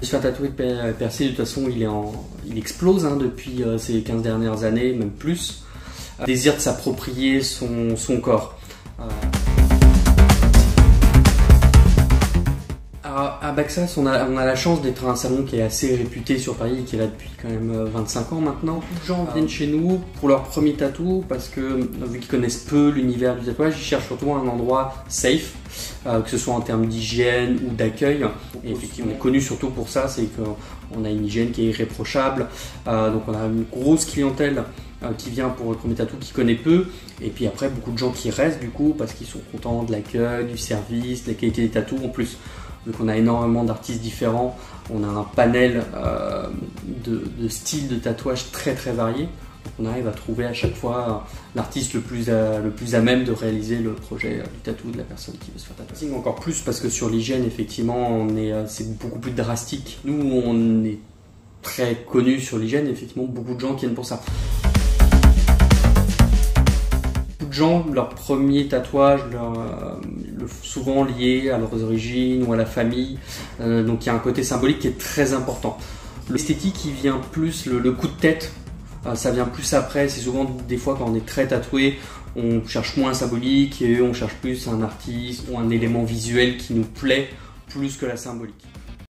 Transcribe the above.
Tatouer de percer, de toute façon, il, est en, il explose hein, depuis euh, ces 15 dernières années, même plus. Euh, désir de s'approprier son, son, corps. À Baxas, on a, on a la chance d'être un salon qui est assez réputé sur Paris, qui est là depuis quand même 25 ans maintenant. Beaucoup de gens viennent chez nous pour leur premier tatou parce que, vu qu'ils connaissent peu l'univers du tatouage, ils cherchent surtout un endroit safe, que ce soit en termes d'hygiène ou d'accueil. Et effectivement, on est connu surtout pour ça, c'est qu'on a une hygiène qui est irréprochable. donc on a une grosse clientèle qui vient pour le premier tatou, qui connaît peu, et puis après beaucoup de gens qui restent du coup parce qu'ils sont contents de l'accueil, du service, de la qualité des tatous. En plus, vu qu'on a énormément d'artistes différents, on a un panel euh, de, styles de tatouage très très variés. On arrive à trouver à chaque fois l'artiste le plus, à, même de réaliser le projet du tatou de la personne qui veut se faire tatouer. Encore plus parce que sur l'hygiène, effectivement, on euh, c'est beaucoup plus drastique. Nous, on est très connus sur l'hygiène, effectivement, beaucoup de gens viennent pour ça gens, leur premier tatouage, euh, souvent lié à leurs origines ou à la famille. Euh, donc il y a un côté symbolique qui est très important. L'esthétique, qui vient plus, le, coup de tête, euh, ça vient plus après. C'est souvent des fois quand on est très tatoué, on cherche moins symbolique et on cherche plus un artiste ou un élément visuel qui nous plaît plus que la symbolique.